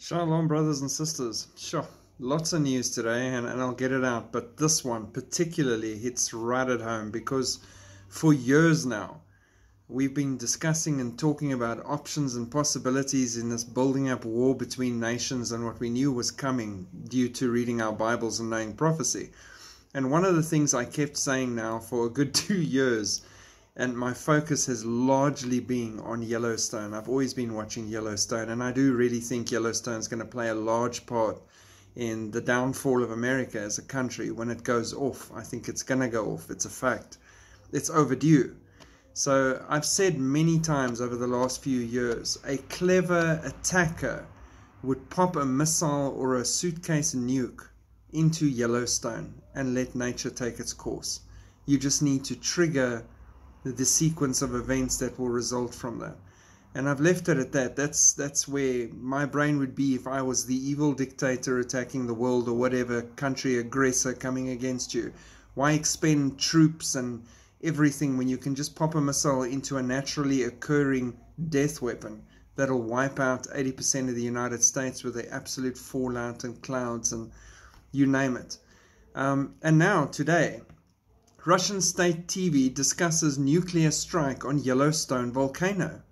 Shalom, brothers and sisters. Sure, lots of news today, and, and I'll get it out. But this one particularly hits right at home because for years now, we've been discussing and talking about options and possibilities in this building up war between nations and what we knew was coming due to reading our Bibles and knowing prophecy. And one of the things I kept saying now for a good two years and my focus has largely been on Yellowstone. I've always been watching Yellowstone, and I do really think Yellowstone is going to play a large part in the downfall of America as a country when it goes off. I think it's going to go off. It's a fact. It's overdue. So I've said many times over the last few years a clever attacker would pop a missile or a suitcase nuke into Yellowstone and let nature take its course. You just need to trigger the sequence of events that will result from that. And I've left it at that. That's that's where my brain would be if I was the evil dictator attacking the world or whatever country aggressor coming against you. Why expend troops and everything when you can just pop a missile into a naturally occurring death weapon that'll wipe out 80% of the United States with the absolute fallout and clouds and you name it. Um, and now, today, Russian state TV discusses nuclear strike on Yellowstone volcano.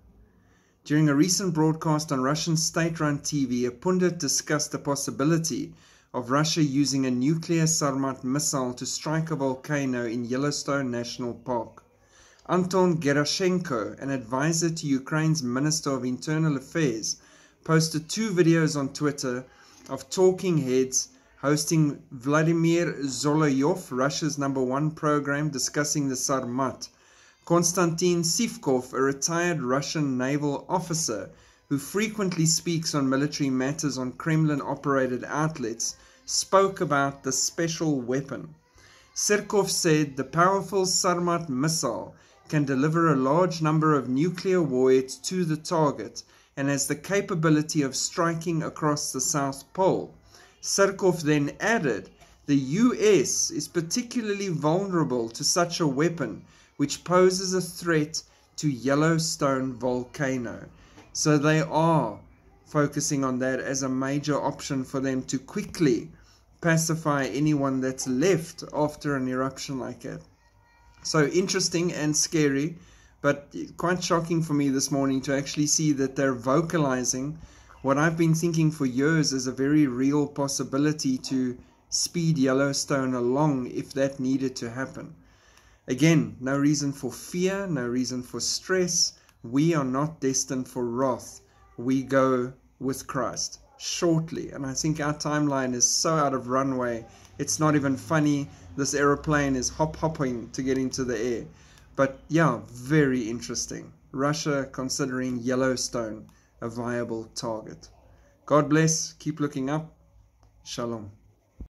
During a recent broadcast on Russian state run TV, a pundit discussed the possibility of Russia using a nuclear Sarmat missile to strike a volcano in Yellowstone National Park. Anton Gerashchenko, an advisor to Ukraine's Minister of Internal Affairs, posted two videos on Twitter of talking heads hosting Vladimir Solovyov, Russia's number one program discussing the Sarmat. Konstantin Sivkov, a retired Russian naval officer who frequently speaks on military matters on Kremlin operated outlets, spoke about the special weapon. Sivkov said the powerful Sarmat missile can deliver a large number of nuclear warheads to the target and has the capability of striking across the South Pole. Sivkov then added, the US is particularly vulnerable to such a weapon, which poses a threat to Yellowstone volcano. So they are focusing on that as a major option for them to quickly pacify anyone that's left after an eruption like that. So interesting and scary, but quite shocking for me this morning to actually see that they're vocalizing what I've been thinking for years is a very real possibility to speed Yellowstone along if that needed to happen. Again, no reason for fear, no reason for stress. We are not destined for wrath. We go with Christ shortly. And I think our timeline is so out of runway, it's not even funny. This aeroplane is hop hopping to get into the air. But yeah, very interesting. Russia considering Yellowstone a viable target. God bless. Keep looking up. Shalom.